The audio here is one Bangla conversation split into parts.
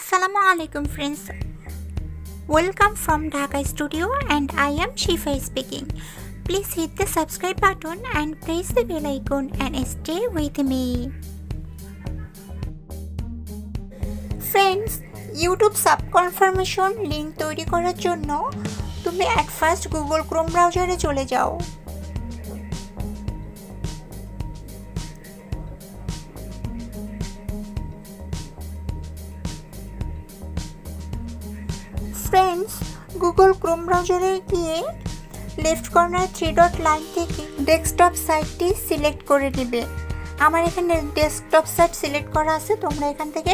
আসসালামু আলাইকুম friends welcome from Dhaka studio and I am Shifa speaking please hit the subscribe button and press the bell icon and stay with me friends YouTube sub confirmation link তৈরি করার জন্য তুমি অ্যাট ফার্স্ট গুগল ক্রোম ব্রাউজারে চলে যাও। গুগল ক্রোম ব্রাউজারে গিয়ে left corner three dot line থেকে ডেস্কটপ সাইটটি সিলেক্ট করে নেবে। আমার এখানে ডেস্কটপ সাইট সিলেক্ট করা আছে, তোমরা এখান থেকে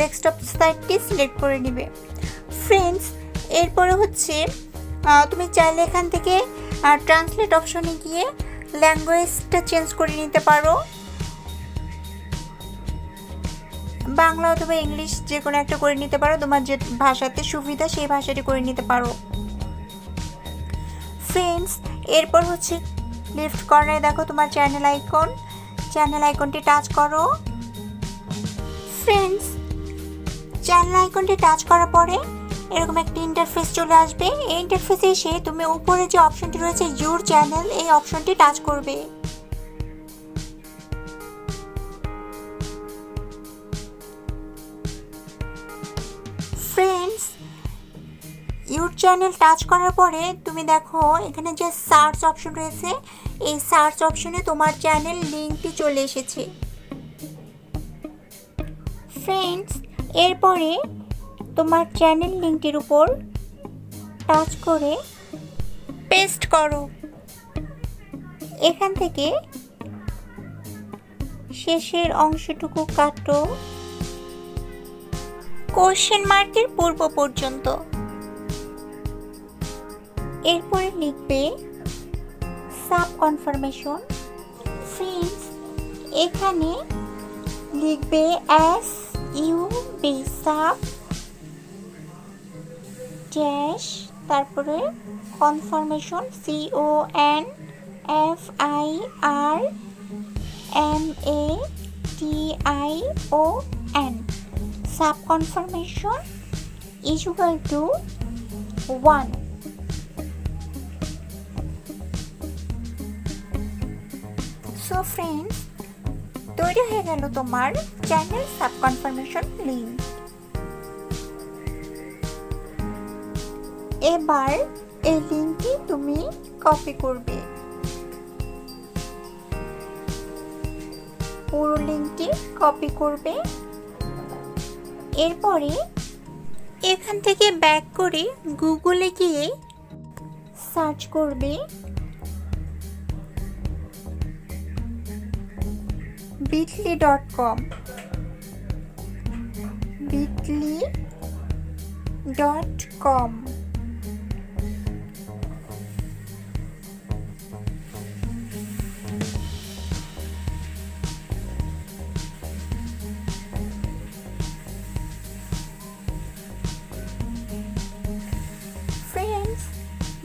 ডেস্কটপ সাইটটি সিলেক্ট করে নেবে। ফ্রেন্ডস এরপরে হচ্ছে তুমি চাইলে এখান থেকে ট্রান্সলেট অপশনে গিয়ে ল্যাঙ্গুয়েজটা চেঞ্জ করে নিতে পারো। বাংলা অথবা ইংলিশ যে কোনো একটা করে নিতে পারো। তোমার যে ভাষাতে সুবিধা, সেই ভাষাটি করে নিতে পারো। ফ্রেন্ডস এরপর হচ্ছে লেফট কর্নারে দেখো তোমার চ্যানেল আইকন চ্যানেল আইকনটি টাচ করো। ফ্রেন্ডস চ্যানেল আইকনটি টাচ করার পরে এরকম একটা ইন্টারফেস চলে আসবে। এই ইন্টারফেসে এসে তুমি উপরে যে অপশনটি রয়েছে ইউর চ্যানেল এই অপশনটি টাচ করবে। চ্যানেল টাচ করার পরে তুমি দেখো, এখানে যে সার্চ অপশন রয়েছে, এই সার্চ অপশনে তোমার চ্যানেল লিঙ্কটি চলে এসেছে। ফ্রেন্ডস এরপরে তোমার চ্যানেল লিঙ্কটির উপর টাচ করে পেস্ট করো। এখান থেকে শেষের অংশটুকু কাটো। কোশ্চেন মার্কের পূর্ব পর্যন্ত। এরপরে লিখবে সাব কনফার্মেশন ফ্রেন্ডস এখানে লিখবে S U B sub dash, তারপরে confirmation C O N, F I R, M A T I O N. Sub confirmation is equal to so friends তৈরি হয়ে গেল তোমার চ্যানেল সাব কনফার্মেশন লিঙ্ক এবার এই লিঙ্কটি তুমি কপি করবে। পুরো লিঙ্কটি কপি করবে। এরপরে এখান থেকে ব্যাক করে গুগলে গিয়ে সার্চ করবে। Bitly dot com Bitly dot com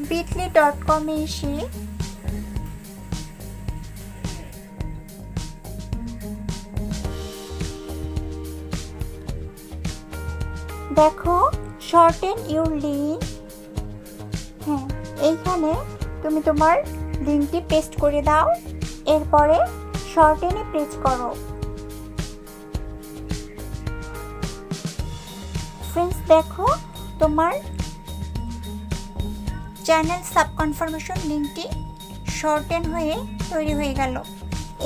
Bitly dot কমে এসে দেখো শর্টেন ইউর লিঙ্ক হ্যাঁ এইখানে তুমি তোমার লিঙ্কটি পেস্ট করে দাও। এরপরে শর্টেনে প্রেস করো। ফ্রেন্ডস দেখো, তোমার চ্যানেল সাব কনফার্মেশন লিঙ্কটি শর্টেন হয়ে তৈরি হয়ে গেল।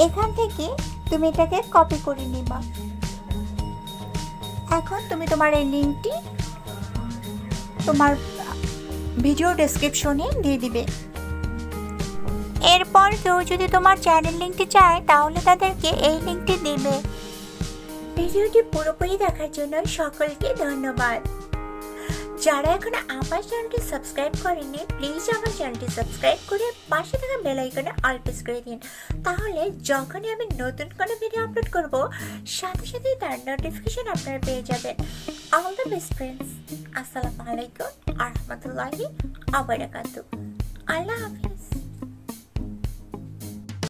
এখান থেকে তুমি এটাকে কপি করে নিবা। এখন তুমি তোমার এই লিঙ্কটি তোমার ভিডিও ডেসক্রিপশনে দিয়ে দিবে। এরপর কেউ যদি তোমার চ্যানেল লিঙ্কটি চায়, তাহলে তাদেরকে এই লিঙ্কটি দিবে। ভিডিওটি পুরোপুরি দেখার জন্য সকলকে ধন্যবাদ। যারা এখনও আমার চ্যানেলটি সাবস্ক্রাইব করেনি প্লিজ আমার চ্যানেলটি সাবস্ক্রাইব করে পাশে থাকা বেল আইকনে অল প্রেস করে দিন। তাহলে যখনই আমি নতুন কোনো ভিডিও আপলোড করব, সাথে সাথে তার নোটিফিকেশন আপনারা পেয়ে যাবেন। অল দ্য বেস্ট ফ্রেন্ডস আসসালামু আলাইকুম। আহমতুল্লাহি আবরাকাতু আল্লাহ হাফিজ।